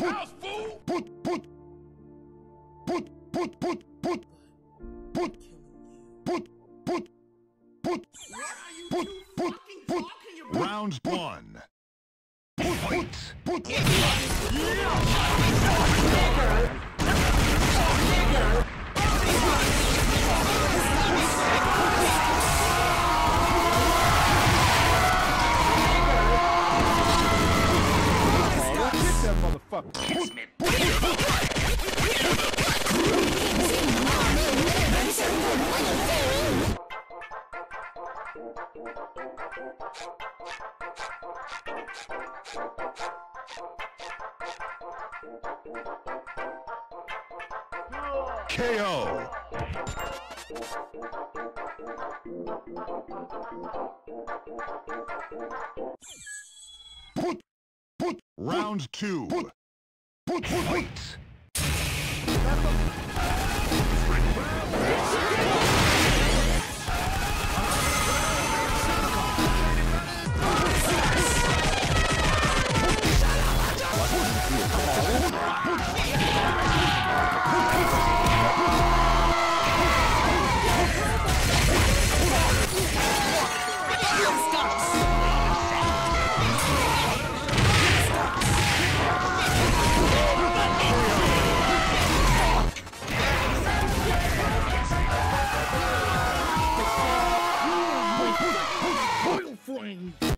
put, house, fool! Put, put, put, put, put, put, put, put, put, put, put, put, put, round one. Put, put, put, put. Motherfucker. KO. Put, put, Round two. put, put, put, put. friend.